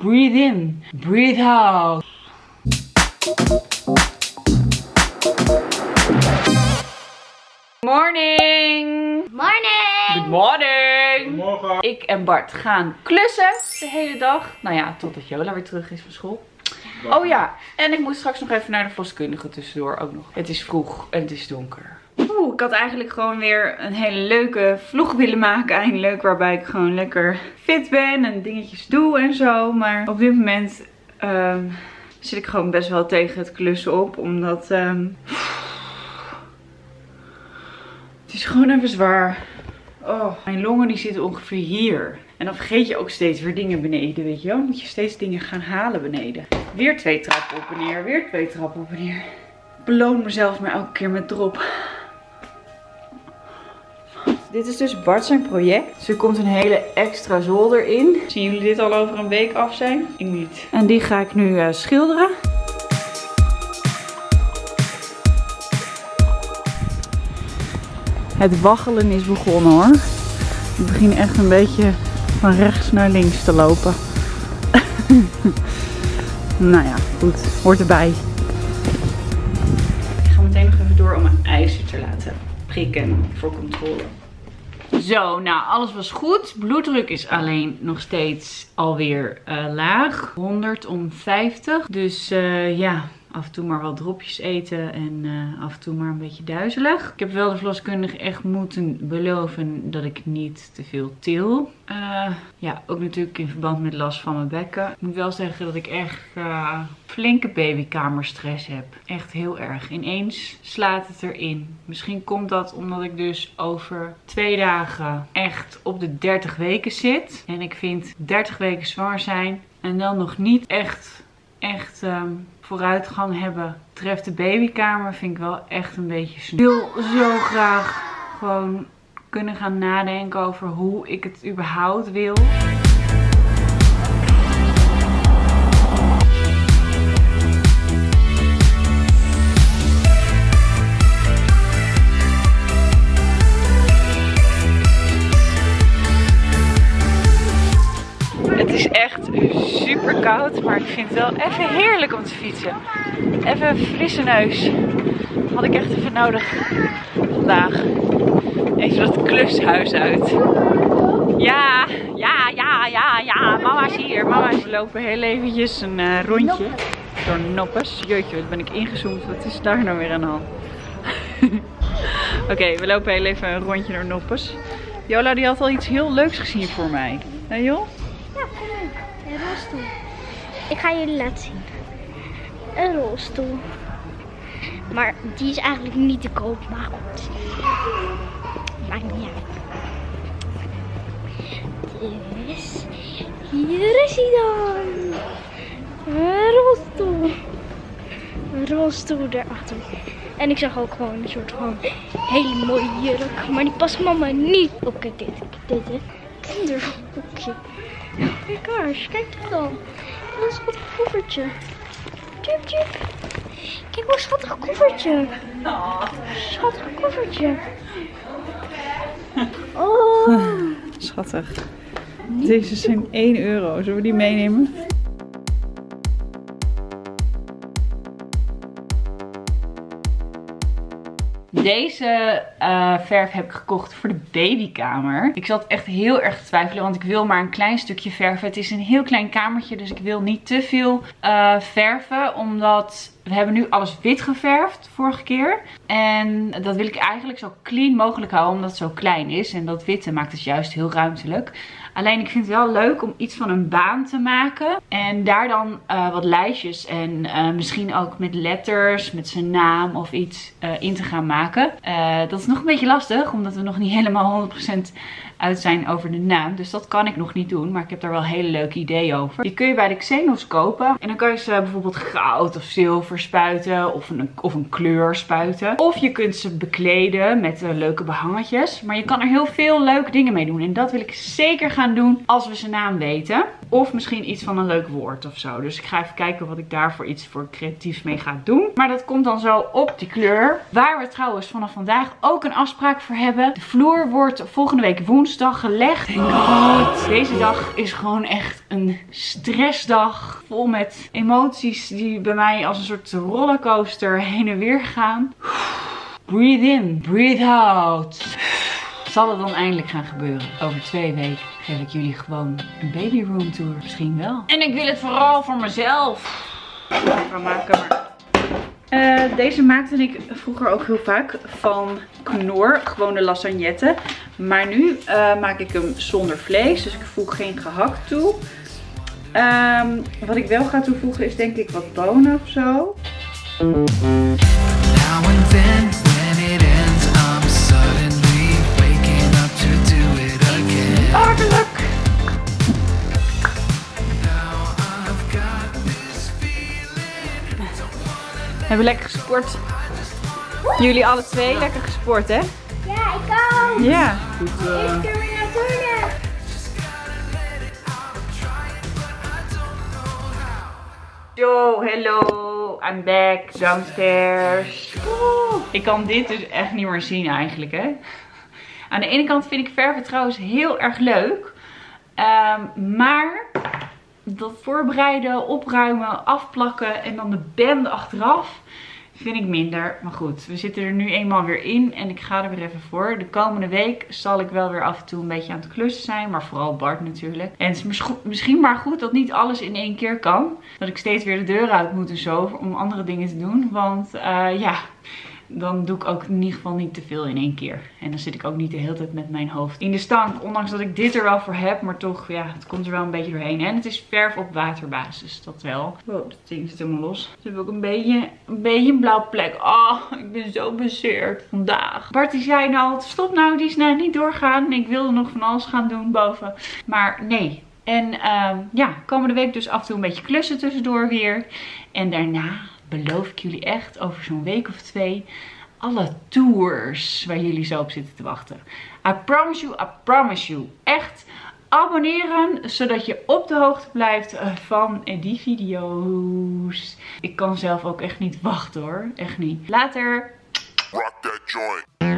Breathe in. Breathe out. Morning. Morning! Good morning. Morgen. Ik en Bart gaan klussen de hele dag. Nou ja, totdat Jola weer terug is van school. Oh ja, en ik moet straks nog even naar de verloskundige tussendoor ook nog. Het is vroeg en het is donker. Oeh, ik had eigenlijk gewoon weer een hele leuke vlog willen maken eindelijk. Waarbij ik gewoon lekker fit ben en dingetjes doe en zo. Maar op dit moment ehm, zit ik gewoon best wel tegen het klussen op. Omdat ehm, het is gewoon even zwaar. Oh, mijn longen die zitten ongeveer hier. En dan vergeet je ook steeds weer dingen beneden, weet je wel. Moet je steeds dingen gaan halen beneden. Weer twee trappen op en neer, weer twee trappen op en neer. Ik beloon mezelf maar elke keer met drop. Dit is dus Bart zijn project. Er komt een hele extra zolder in. Zien jullie dit al over een week af zijn? Ik niet. En die ga ik nu eh, schilderen. Het waggelen is begonnen hoor. Ik begin echt een beetje van rechts naar links te lopen. nou ja, goed. Hoort erbij. Ik ga meteen nog even door om mijn ijzer te laten prikken voor controle. Zo, nou alles was goed. Bloeddruk is alleen nog steeds alweer eh, laag. 100 om 50. Dus eh, ja, af en toe maar wat dropjes eten en eh, af en toe maar een beetje duizelig. Ik heb wel de verloskundige echt moeten beloven dat ik niet te veel til. Eh, ja, ook natuurlijk in verband met last van mijn bekken. Ik moet wel zeggen dat ik echt eh, flinke babykamerstress heb. Echt heel erg. Ineens slaat het erin. Misschien komt dat omdat ik dus over twee dagen echt op de 30 weken zit. En ik vind 30 weken zwanger zijn en dan nog niet echt, echt ehm, vooruitgang hebben. Treft de babykamer vind ik wel echt een beetje snel. Ik wil zo graag gewoon kunnen gaan nadenken over hoe ik het überhaupt wil. Maar ik vind het wel even heerlijk om te fietsen. Even een frisse neus. Had ik echt even nodig vandaag. Even dat klushuis uit. Ja, ja, ja, ja, ja. Mama is hier. Mama is... Lopen heel eventjes een eh, rondje door Noppes. Jeetje, wat ben ik ingezoomd. Wat is daar nou weer aan de hand? Oké, we lopen heel even een rondje door Noppes. Jola die had al iets heel leuks gezien voor mij. Hé joh? Ja, kom mee. Een rolstoel. Ik ga jullie laten zien. Een rolstoel. Maar die is eigenlijk niet te koop, maar goed. Maakt niet uit. Dus, hier is hij dan. Een rolstoel. Een rolstoel daarachter. En ik zag ook gewoon een soort van hele mooie jurk. Maar die past mama niet. Oh, kijk dit. Dit, hè. Kinderhoekje. Kijk haar, kijk dan. Koffertje. Tjip, tjip. Kijk hoe schattig koffertje. Schattig koffertje. Oh. Schattig. Deze zijn 1 euro. Zullen we die meenemen? Deze eh, verf heb ik gekocht voor de babykamer. Ik zat echt heel erg te twijfelen, want ik wil maar een klein stukje verven. Het is een heel klein kamertje, dus ik wil niet te veel eh, verven. Omdat we hebben nu alles wit geverfd vorige keer. En dat wil ik eigenlijk zo clean mogelijk houden, omdat het zo klein is. En dat witte maakt het juist heel ruimtelijk. Alleen ik vind het wel leuk om iets van een baan te maken. En daar dan eh, wat lijstjes en eh, misschien ook met letters, met zijn naam of iets eh, in te gaan maken. Dat is nog een beetje lastig, omdat we nog niet helemaal 100% uit zijn over de naam. Dus dat kan ik nog niet doen, maar ik heb daar wel hele leuke ideeën over. Die kun je bij de Xenos kopen. En dan kan je ze bijvoorbeeld goud of zilver spuiten of een, of een kleur spuiten. Of je kunt ze bekleden met leuke behangetjes. Maar je kan er heel veel leuke dingen mee doen. En dat wil ik zeker gaan gaan doen als we zijn naam weten. Of misschien iets van een leuk woord of zo. Dus ik ga even kijken wat ik daar voor iets voor creatiefs mee ga doen. Maar dat komt dan zo op die kleur. Waar we trouwens vanaf vandaag ook een afspraak voor hebben. De vloer wordt volgende week woensdag gelegd. God. Deze dag is gewoon echt een stressdag. Vol met emoties die bij mij als een soort rollercoaster heen en weer gaan. Breathe in, breathe out. Zal het dan eindelijk gaan gebeuren? Over twee weken geef ik jullie gewoon een babyroom tour. Misschien wel. En ik wil het vooral voor mezelf. gaan maken, maar... Uh, deze maakte ik vroeger ook heel vaak van knor, gewone lasagnette. Maar nu uh, maak ik hem zonder vlees, dus ik voeg geen gehakt toe. Um, wat ik wel ga toevoegen is denk ik wat bonen of zo. Hebben lekker gesport? Jullie alle twee lekker gesport, hè? Ja, ik ook. Ja. Goed, uh... Ik weer naar turnen. Yo, hello. I'm back downstairs. Woe. Ik kan dit dus echt niet meer zien eigenlijk, hè? Aan de ene kant vind ik verven trouwens heel erg leuk. Um, maar dat voorbereiden, opruimen, afplakken en dan de band achteraf vind ik minder. Maar goed, we zitten er nu eenmaal weer in en ik ga er weer even voor. De komende week zal ik wel weer af en toe een beetje aan het klussen zijn, maar vooral Bart natuurlijk. En het is misschien maar goed dat niet alles in één keer kan. Dat ik steeds weer de deur uit moet en zo om andere dingen te doen. Want uh, ja, dan doe ik ook in ieder geval niet te veel in één keer. En dan zit ik ook niet de hele tijd met mijn hoofd in de stank. Ondanks dat ik dit er wel voor heb, maar toch, ja, het komt er wel een beetje doorheen. En het is verf op waterbasis, dat wel. Wow, dat ding zit helemaal los. Dus heb ook een beetje, een beetje een blauwe plek. Oh, ik ben zo bezeerd vandaag. Bart die zei nou, stop nou, die is nou niet doorgaan. Ik wilde nog van alles gaan doen boven. Maar nee, en uh, ja, komende week dus af en toe een beetje klussen tussendoor weer. En daarna beloof ik jullie echt over zo'n week of twee alle tours waar jullie zo op zitten te wachten. I promise you, I promise you. Echt abonneren, zodat je op de hoogte blijft eh, van die video's. Ik kan zelf ook echt niet wachten hoor. Echt niet. Later. Rock that joint.